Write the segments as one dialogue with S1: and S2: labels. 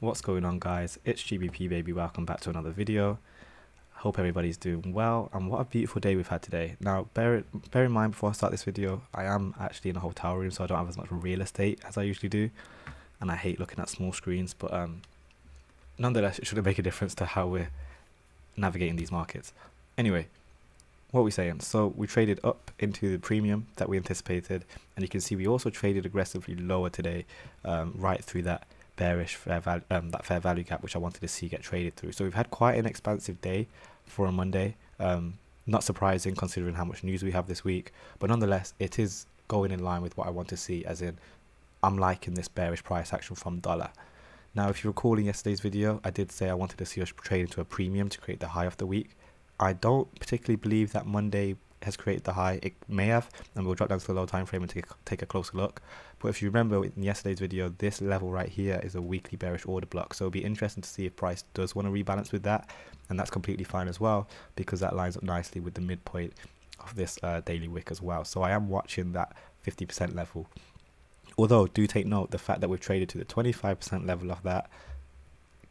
S1: What's going on guys? It's GBP baby, welcome back to another video. Hope everybody's doing well and what a beautiful day we've had today. Now bear, bear in mind before I start this video, I am actually in a hotel room so I don't have as much real estate as I usually do and I hate looking at small screens but um, nonetheless it shouldn't make a difference to how we're navigating these markets. Anyway, what are we saying? So we traded up into the premium that we anticipated and you can see we also traded aggressively lower today um, right through that bearish fair value um, that fair value gap which I wanted to see get traded through. So we've had quite an expansive day for a Monday. Um, not surprising considering how much news we have this week, but nonetheless it is going in line with what I want to see. As in, I'm liking this bearish price action from dollar. Now, if you recall in yesterday's video, I did say I wanted to see us trade into a premium to create the high of the week. I don't particularly believe that Monday has created the high. It may have, and we'll drop down to the low time frame and take a, take a closer look. But if you remember in yesterday's video, this level right here is a weekly bearish order block. So it'll be interesting to see if price does want to rebalance with that, and that's completely fine as well because that lines up nicely with the midpoint of this uh, daily wick as well. So I am watching that 50% level. Although do take note the fact that we've traded to the 25% level of that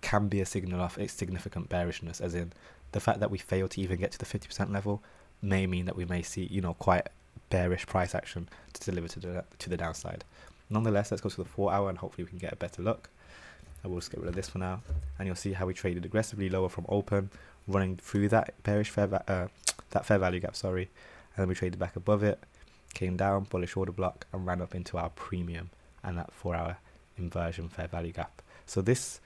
S1: can be a signal of a significant bearishness, as in the fact that we fail to even get to the 50% level may mean that we may see, you know, quite bearish price action to deliver to the to the downside. Nonetheless, let's go to the four hour and hopefully we can get a better look. I will just get rid of this for now, and you'll see how we traded aggressively lower from open, running through that bearish fair uh, that fair value gap, sorry, and then we traded back above it, came down, bullish order block, and ran up into our premium and that four hour inversion fair value gap. So this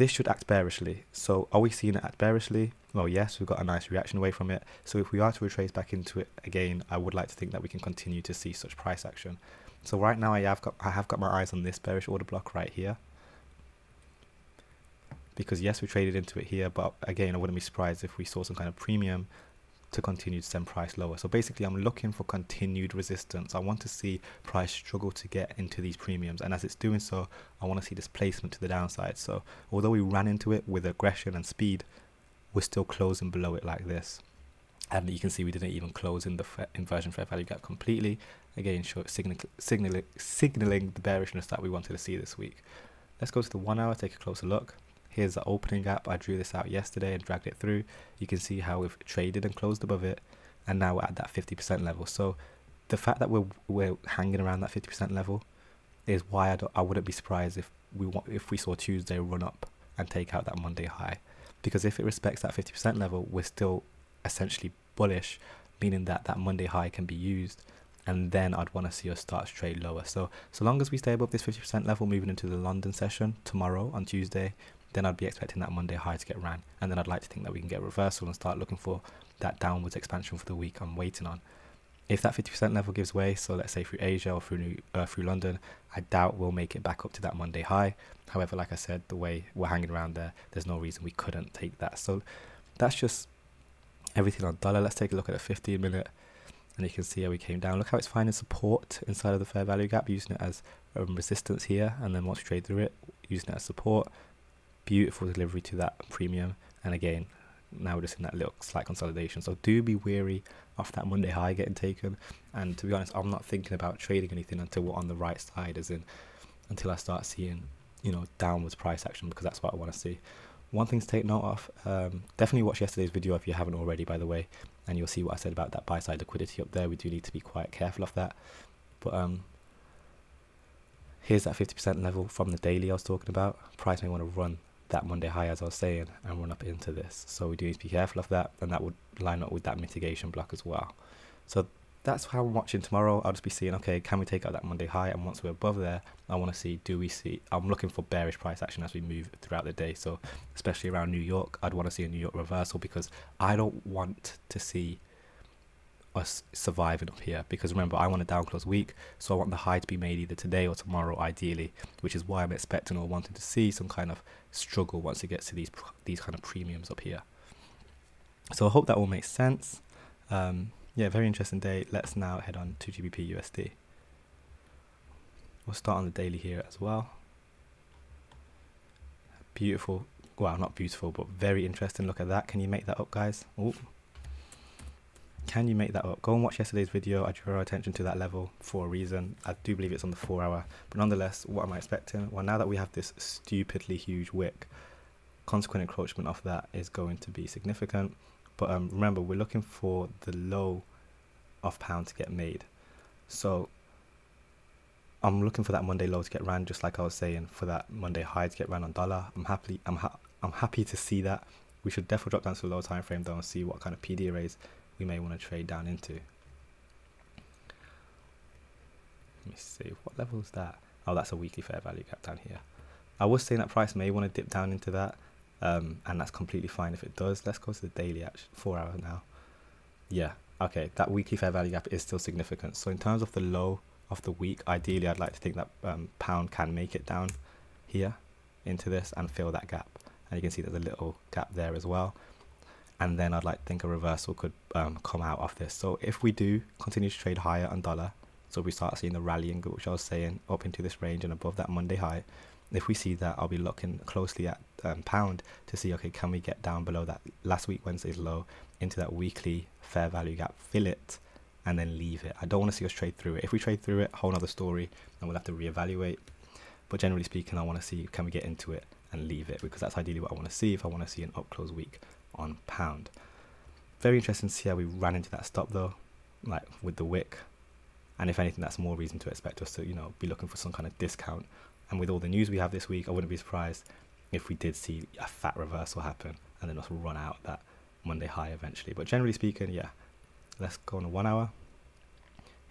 S1: this should act bearishly. So are we seeing it act bearishly? Well, yes, we've got a nice reaction away from it. So if we are to retrace back into it again, I would like to think that we can continue to see such price action. So right now I have got I have got my eyes on this bearish order block right here. Because yes, we traded into it here, but again, I wouldn't be surprised if we saw some kind of premium to continue to send price lower. So basically I'm looking for continued resistance. I want to see price struggle to get into these premiums and as it's doing so I want to see displacement to the downside. So although we ran into it with aggression and speed we're still closing below it like this. And you can see we didn't even close in the inversion fair value gap completely. Again, signaling, signaling the bearishness that we wanted to see this week. Let's go to the one hour, take a closer look. Here's the opening gap. I drew this out yesterday and dragged it through. You can see how we've traded and closed above it. And now we're at that 50% level. So the fact that we're, we're hanging around that 50% level is why I, I wouldn't be surprised if we want, if we saw Tuesday run up and take out that Monday high. Because if it respects that 50% level, we're still essentially bullish, meaning that that Monday high can be used and then I'd want to see us start to trade lower. So so long as we stay above this 50% level moving into the London session tomorrow on Tuesday, then I'd be expecting that Monday high to get ran. And then I'd like to think that we can get reversal and start looking for that downwards expansion for the week I'm waiting on. If that 50% level gives way, so let's say through Asia or through New, uh, through London, I doubt we'll make it back up to that Monday high. However, like I said, the way we're hanging around there, there's no reason we couldn't take that. So that's just everything on dollar. Let's take a look at a 15 minute and you can see how we came down. Look how it's finding support inside of the fair value gap, using it as um, resistance here, and then once we trade through it, using it as support, beautiful delivery to that premium. And again now we're just in that little slight consolidation. So do be wary of that monday high getting taken. And to be honest i'm not thinking about trading anything until we're on the right side as in until i start seeing you know downwards price action because that's what i want to see. One thing to take note of um, definitely watch yesterday's video if you haven't already by the way and you'll see what i said about that buy side liquidity up there. We do need to be quite careful of that. But um here's that 50% level from the daily i was talking about. Price may want to run that Monday high, as I was saying, and run up into this. So we do need to be careful of that, and that would line up with that mitigation block as well. So that's how I'm watching tomorrow. I'll just be seeing, okay, can we take out that Monday high? And once we're above there, I want to see, do we see, I'm looking for bearish price action as we move throughout the day. So especially around New York, I'd want to see a New York reversal because I don't want to see us surviving up here. Because remember I want a down close week so I want the high to be made either today or tomorrow ideally which is why I'm expecting or wanting to see some kind of struggle once it gets to these these kind of premiums up here. So I hope that all makes sense. Um, yeah very interesting day. Let's now head on to GBP USD we'll start on the daily here as well. Beautiful well not beautiful but very interesting. Look at that. Can you make that up guys? Ooh can you make that up? Go and watch yesterday's video. I drew our attention to that level for a reason. I do believe it's on the four hour, but nonetheless, what am I expecting? Well, now that we have this stupidly huge wick, consequent encroachment off that is going to be significant. But um, remember, we're looking for the low of pound to get made. So I'm looking for that Monday low to get ran, just like I was saying, for that Monday high to get ran on dollar. I'm happy. I'm ha- I'm happy to see that. We should definitely drop down to the low time frame though and see what kind of PD arrays we may want to trade down into. Let me see, what level is that? Oh, that's a weekly fair value gap down here. I was saying that price may want to dip down into that, um, and that's completely fine if it does. Let's go to the daily, actually, four hour now. Yeah, okay, that weekly fair value gap is still significant. So in terms of the low of the week, ideally, I'd like to think that um, pound can make it down here into this and fill that gap. And you can see there's a little gap there as well and then I'd like to think a reversal could um, come out of this. So if we do continue to trade higher on dollar, so we start seeing the rallying, which I was saying, up into this range and above that Monday high, if we see that, I'll be looking closely at um, pound to see, okay, can we get down below that last week Wednesday's low into that weekly fair value gap, fill it, and then leave it. I don't want to see us trade through it. If we trade through it, whole other story, and we'll have to reevaluate. But generally speaking, I want to see, can we get into it and leave it? Because that's ideally what I want to see if I want to see an up close week on pound. Very interesting to see how we ran into that stop though, like with the wick. And if anything, that's more reason to expect us to, you know, be looking for some kind of discount. And with all the news we have this week, I wouldn't be surprised if we did see a fat reversal happen and then us run out that Monday high eventually. But generally speaking, yeah, let's go on a one hour.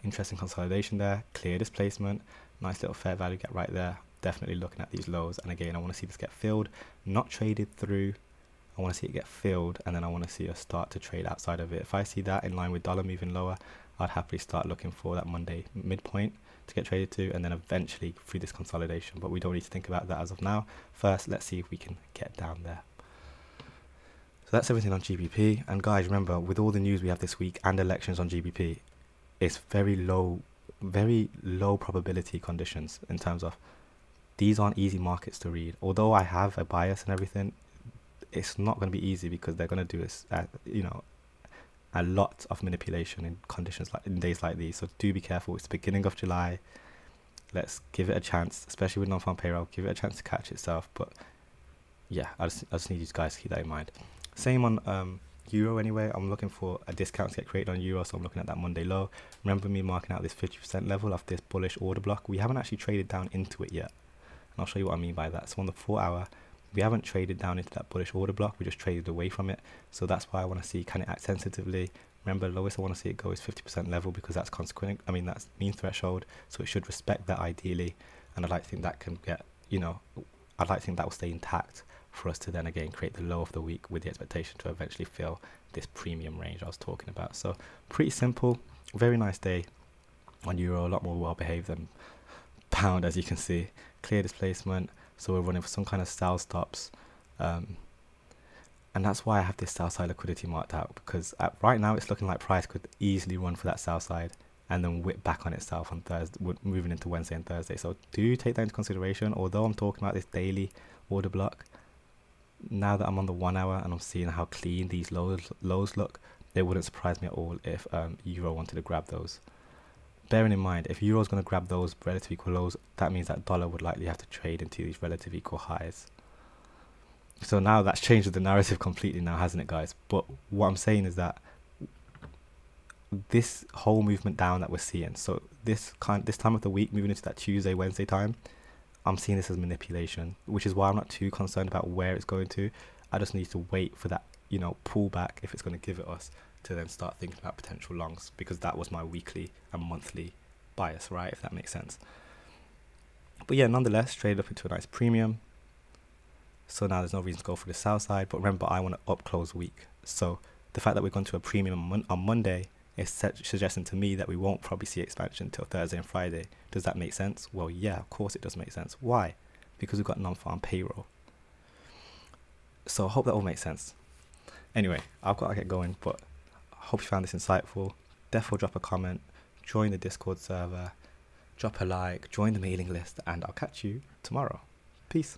S1: Interesting consolidation there, clear displacement, nice little fair value gap right there. Definitely looking at these lows. And again, I want to see this get filled, not traded through I want to see it get filled and then I want to see us start to trade outside of it. If I see that in line with dollar moving lower, I'd happily start looking for that Monday midpoint to get traded to and then eventually through this consolidation. But we don't need to think about that as of now. First, let's see if we can get down there. So that's everything on GBP. And guys, remember, with all the news we have this week and elections on GBP, it's very low, very low probability conditions in terms of these aren't easy markets to read. Although I have a bias and everything, it's not going to be easy because they're going to do this, uh, you know, a lot of manipulation in conditions like in days like these. So do be careful. It's the beginning of July. Let's give it a chance, especially with non-farm payroll. Give it a chance to catch itself. But yeah, I just I just need you guys to keep that in mind. Same on um, euro anyway. I'm looking for a discount to get created on euro, so I'm looking at that Monday low. Remember me marking out this 50% level of this bullish order block. We haven't actually traded down into it yet. And I'll show you what I mean by that. So on the four hour, we haven't traded down into that bullish order block we just traded away from it. So that's why I want to see can it act sensitively. Remember lowest I want to see it go is 50% level because that's consequent I mean that's mean threshold so it should respect that ideally. And I'd like to think that can get you know I'd like to think that will stay intact for us to then again create the low of the week with the expectation to eventually fill this premium range I was talking about. So pretty simple very nice day on euro a lot more well behaved than pound as you can see. Clear displacement so we're running for some kind of sell stops. Um, and that's why I have this sell side liquidity marked out because at, right now it's looking like price could easily run for that sell side and then whip back on itself on Thursday, moving into Wednesday and Thursday. So do take that into consideration. Although I'm talking about this daily order block, now that I'm on the one hour and I'm seeing how clean these lows lows look, it wouldn't surprise me at all if um, Euro wanted to grab those bearing in mind if euro is going to grab those relative equal lows that means that dollar would likely have to trade into these relative equal highs. So now that's changed the narrative completely now hasn't it guys? But what i'm saying is that this whole movement down that we're seeing so this kind this time of the week moving into that tuesday wednesday time i'm seeing this as manipulation which is why i'm not too concerned about where it's going to. I just need to wait for that you know pullback if it's going to give it us to then start thinking about potential longs because that was my weekly and monthly bias, right? If that makes sense. But yeah, nonetheless, traded up into a nice premium. So now there's no reason to go for the sell side. But remember, I want to up close week. So the fact that we're going to a premium on, on Monday is suggesting to me that we won't probably see expansion until Thursday and Friday. Does that make sense? Well, yeah, of course it does make sense. Why? Because we've got non-farm payroll. So I hope that all makes sense. Anyway, I've got to get going, but Hope you found this insightful. Therefore, drop a comment, join the Discord server, drop a like, join the mailing list, and I'll catch you tomorrow. Peace.